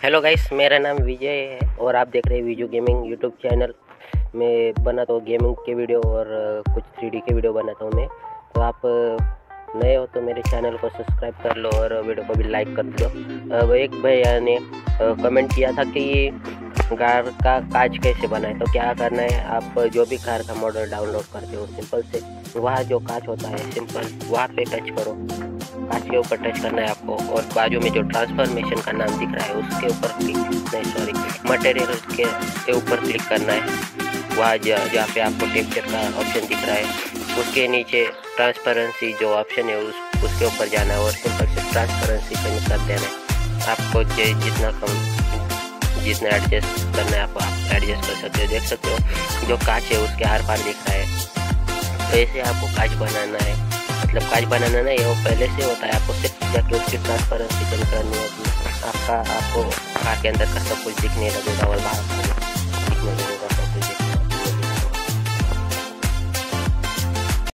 Hello guys मेरा नाम विजय है और आप देख रहे हैं विजय गेमिंग यूट्यूब चैनल में बनाता हूँ गेमिंग के वीडियो और कुछ थ्री के वीडियो बनाता हूँ मैं। तो आप नए हो तो मेरे चैनल को सब्सक्राइब कर लो और वीडियो को भी लाइक कर दो एक भैया ने कमेंट किया था कि कार का काज कैसे बनाए? तो क्या करना है? आप जो भी कार का मॉडल डाउनलोड करते हो सिंपल से, वहाँ जो काज होता है सिंपल वहाँ पे टच करो। कांच के ऊपर टच करना है आपको और बाजू में जो ट्रांसफॉर्मेशन का नाम दिख रहा है उसके ऊपर क्लिक नहीं सॉरी मटेरियल के ऊपर क्लिक करना है। वहाँ जहाँ पे आपको टेक्चर का ऑप्शन दिख रहा है उसके नीचे ट्रांसपेरेंसी जो ऑप्शन है उस उसके ऊपर जाना है और सिंपल से ट्रांसपेरेंसी पे कर देना है। आपको जितना कम जितना एडजस्ट करना है आप, आप एडजस्ट कर सकते हो। देख सकते हो जो कांच है उसके आर पार दिख रहा है। तो ऐसे आपको कांच बनाना है। मतलब काज बनाना नहीं है, वो पहले से होता है। आपको सिर्फ़ जाके उसकी ट्रांसपेरेंसी कम करनी होगी आपका, आपको के अंदर का सब कुछ दिखने लगेगा और बाहर।